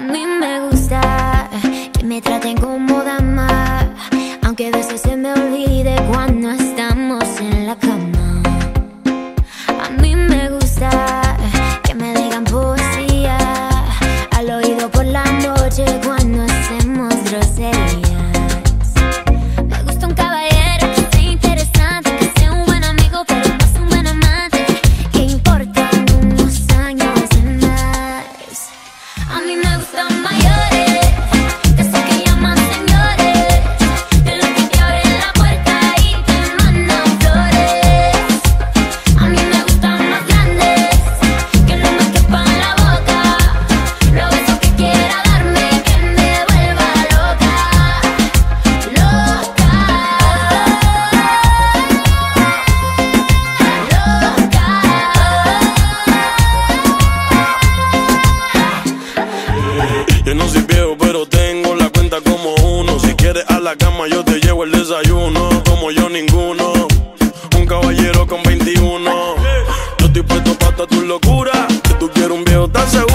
A mí me gusta que me traten como dama, aunque a veces se me olvide cuando estamos en la cama. A mí me gusta que me digan poesía al oído por la noche cuando Yo no soy viejo, pero tengo la cuenta como uno. Si quieres a la cama, yo te llevo el desayuno. Como yo, ninguno. Un caballero con 21. Yo estoy puesto para tu locura. Que tú quieres un viejo tan segura.